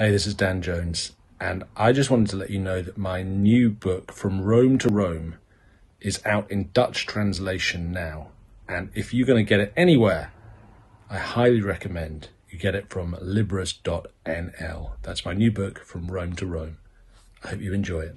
Hey, this is Dan Jones, and I just wanted to let you know that my new book, From Rome to Rome, is out in Dutch translation now. And if you're going to get it anywhere, I highly recommend you get it from Libris.nl. That's my new book, From Rome to Rome. I hope you enjoy it.